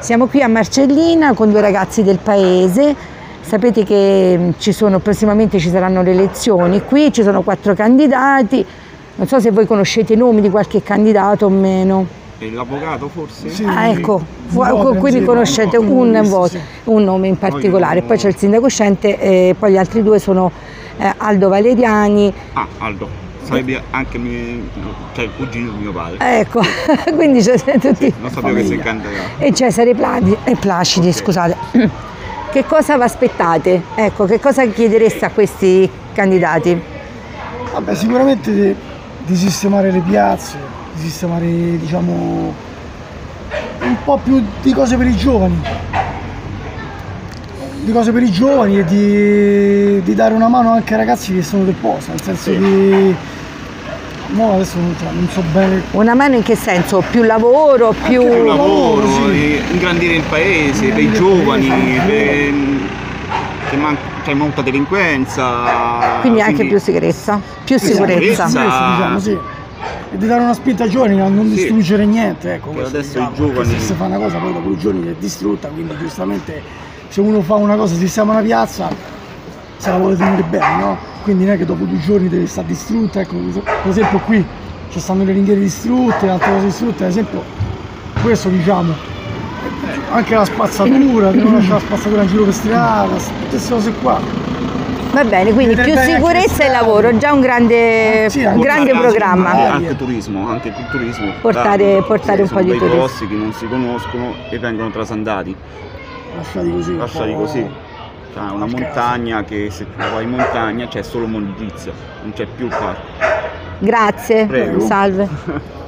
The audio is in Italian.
Siamo qui a Marcellina con due ragazzi del paese. Sapete che mm, ci sono, prossimamente ci saranno le elezioni qui, ci sono quattro candidati. Non so se voi conoscete i nomi di qualche candidato o meno. E l'avvocato forse? Sì. Ah, ecco, Votem, quindi conoscete un un, voto, sì. un nome in particolare, poi c'è il sindaco uscente e poi gli altri due sono eh, Aldo Valeriani. Ah, Aldo. Sarebbe anche mio, cioè il cugino di mio padre. Ecco, quindi c'è tutti. Non sapevo che si candidato. E Cesare Pladi, e Placidi, scusate. Che cosa vi aspettate? Ecco, che cosa chiedereste a questi candidati? Vabbè, sicuramente di, di sistemare le piazze, di sistemare diciamo un po' più di cose per i giovani. Di cose per i giovani e di, di dare una mano anche ai ragazzi che sono del posto, nel senso di. No, adesso non, non so bene. Una mano in che senso? Più lavoro, più... Più lavoro, lavoro, sì. di ingrandire il paese, per i giovani, paese, per- che man- c'è molta delinquenza. Quindi anche più sicurezza, più Più sicurezza. sicurezza. Diciamo, sì. E di dare una spinta ai giovani a non Sì. distruggere niente, ecco. Questo, adesso diciamo, i giovani- Se si fa una cosa poi dopo i giorni è distrutta, quindi giustamente se uno fa una cosa, sistema una piazza, se la vuole tenere bene, no? Quindi non è che dopo due giorni deve stare distrutta, ecco, per esempio qui ci stanno le ringhiere distrutte, altre cose distrutte, ad esempio questo diciamo, anche la spazzatura, che non lascia la spazzatura in giro per strada, tutte queste cose qua. Va bene, quindi più anche sicurezza e lavoro, già un grande, Sì, un anche grande programma. sì, Anche turismo, anche il turismo. Portare- portare un po' di bei turismo. posti che non si conoscono e vengono trasandati, Lasciati così. lasciati po'- così. C'è una montagna che se tu vai in montagna c'è solo mondizia, non c'è più il parco. Grazie, Prego. salve.